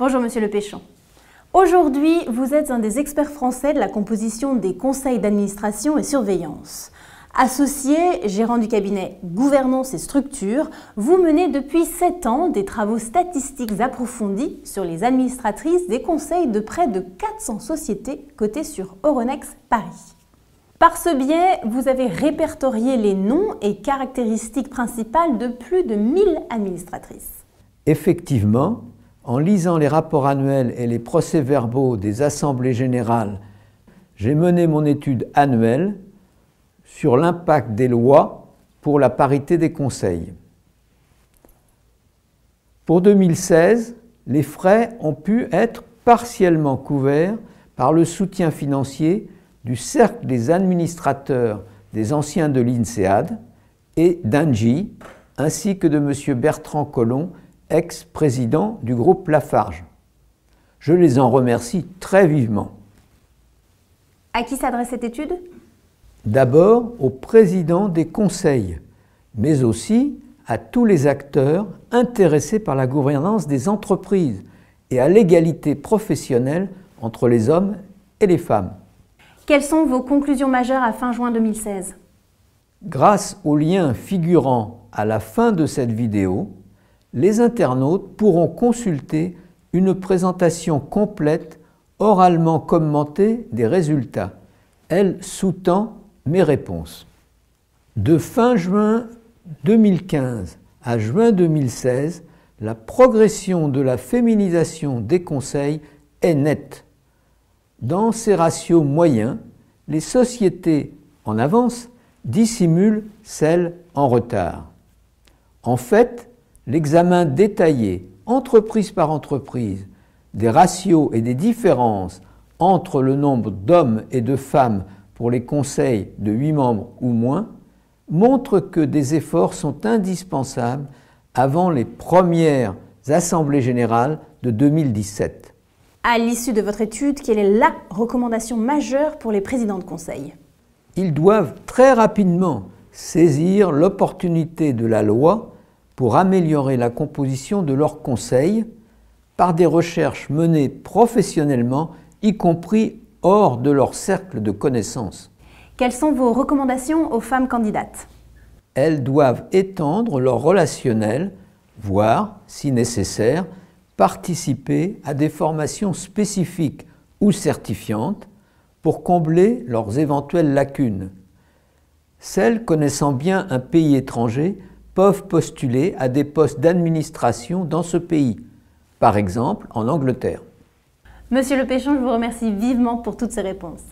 Bonjour Monsieur Le Péchon. Aujourd'hui, vous êtes un des experts français de la composition des conseils d'administration et surveillance. Associé, gérant du cabinet Gouvernance et Structure, vous menez depuis 7 ans des travaux statistiques approfondis sur les administratrices des conseils de près de 400 sociétés cotées sur Euronext Paris. Par ce biais, vous avez répertorié les noms et caractéristiques principales de plus de 1000 administratrices. Effectivement, en lisant les rapports annuels et les procès-verbaux des assemblées générales, j'ai mené mon étude annuelle sur l'impact des lois pour la parité des conseils. Pour 2016, les frais ont pu être partiellement couverts par le soutien financier du Cercle des administrateurs des anciens de l'INSEAD et d'Angie, ainsi que de M. Bertrand Collomb, ex-président du groupe Lafarge. Je les en remercie très vivement. À qui s'adresse cette étude? D'abord au président des conseils, mais aussi à tous les acteurs intéressés par la gouvernance des entreprises et à l'égalité professionnelle entre les hommes et les femmes. Quelles sont vos conclusions majeures à fin juin 2016 Grâce au lien figurant à la fin de cette vidéo, les internautes pourront consulter une présentation complète oralement commentée des résultats. Elle sous-tend mes réponses. De fin juin 2015 à juin 2016, la progression de la féminisation des conseils est nette. Dans ces ratios moyens, les sociétés en avance dissimulent celles en retard. En fait, l'examen détaillé, entreprise par entreprise, des ratios et des différences entre le nombre d'hommes et de femmes pour les conseils de 8 membres ou moins montre que des efforts sont indispensables avant les premières assemblées générales de 2017. À l'issue de votre étude, quelle est la recommandation majeure pour les présidents de conseil? Ils doivent très rapidement saisir l'opportunité de la loi pour améliorer la composition de leur conseil par des recherches menées professionnellement, y compris hors de leur cercle de connaissances. Quelles sont vos recommandations aux femmes candidates? Elles doivent étendre leur relationnel, voire, si nécessaire, participer à des formations spécifiques ou certifiantes pour combler leurs éventuelles lacunes. Celles connaissant bien un pays étranger peuvent postuler à des postes d'administration dans ce pays, par exemple en Angleterre. Monsieur Le Péchon, je vous remercie vivement pour toutes ces réponses.